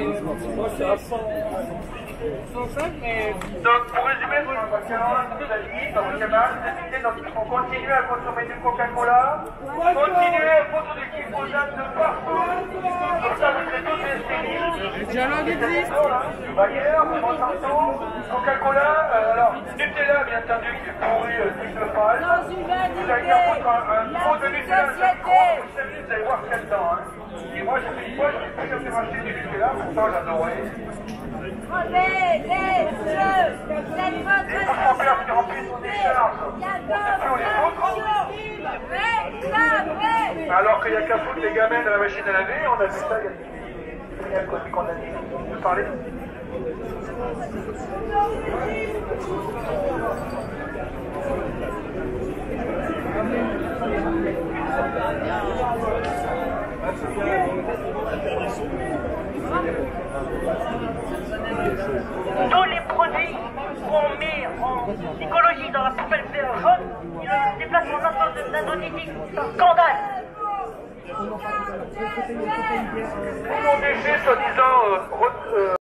Moi, je suis à 100. 105, mais. Donc, pour résumer, vous dans vous avez donc il faut continuer à consommer du Coca-Cola, continuer à prendre du glyphosate de partout, comme ça vous serez tous des stériles. Existe. Bayer, Monsanto, Coca-Cola, euh, alors Nutella, bien entendu, qui est pourri, euh. Dans Vous allez faire foutre un, pot de Nutella Alors qu'il n'y a qu'à foutre les gamins dans la machine à laver, on a vu ça il y a Vous Tous les produits qu'on met en écologie dans la poubelle vert jaune, ils le déplacent en indonésie. C'est un scandale. Tous nos soi-disant, euh, euh,